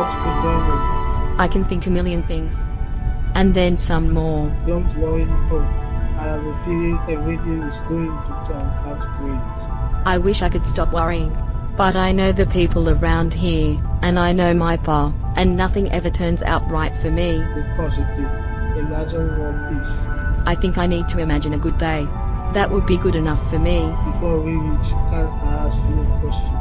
What could go wrong? I can think a million things. And then some more. Don't worry, Nicole. I have a feeling everything is going to turn out great. I wish I could stop worrying. But I know the people around here, and I know my pa, and nothing ever turns out right for me. Be positive. Imagine peace. I think I need to imagine a good day. That would be good enough for me. Before we reach, can I ask you a question?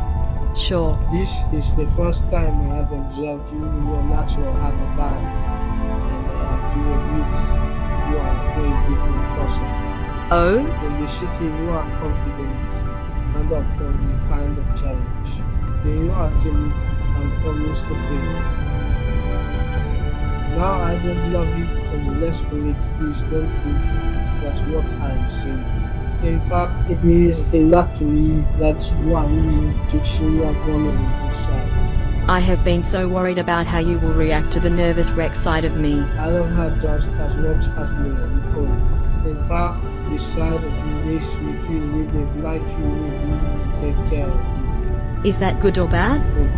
Sure. This is the first time I have observed you in your natural habitat. And I to admit, you are a very different person. Oh? In the city, you are confident and up for any kind of challenge. Then you are timid and almost afraid. Now I don't love you any less for it. Please don't think that's what I'm saying. In fact, it means a lot to me that you are willing to show your vulnerable side. I have been so worried about how you will react to the nervous wreck side of me. I love her just as much as Nicole. In fact, the side of you makes me feel needed like you need me to take care of you. Is that good or bad? Good.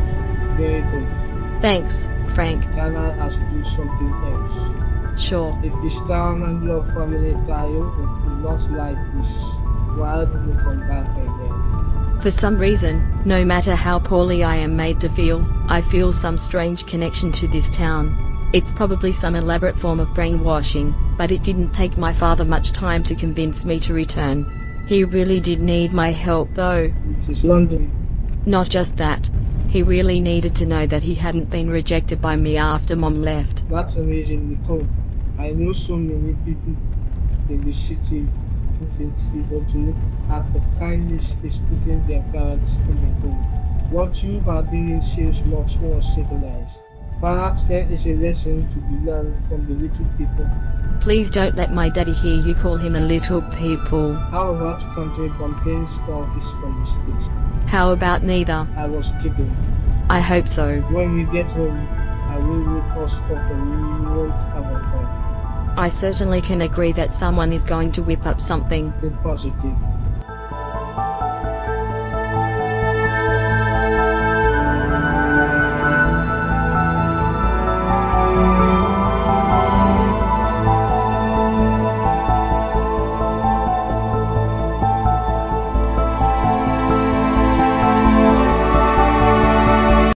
Very good. Thanks, Frank. Can I ask you something else? Sure. If this town and your family you would not like this, did you come back again? For some reason, no matter how poorly I am made to feel, I feel some strange connection to this town. It's probably some elaborate form of brainwashing, but it didn't take my father much time to convince me to return. He really did need my help though. It is London. Not just that. He really needed to know that he hadn't been rejected by me after mom left. That's amazing, Nicole. I know so many people in the city who think the ultimate act of kindness is putting their parents in the home. What you are doing seems much more civilized. Perhaps there is a lesson to be learned from the little people. Please don't let my daddy hear you call him a little people. How about country bumpkins or his from mistakes? How about neither? I was kidding. I hope so. When we get home, I will wake us up and we won't have a. I certainly can agree that someone is going to whip up something. Positive.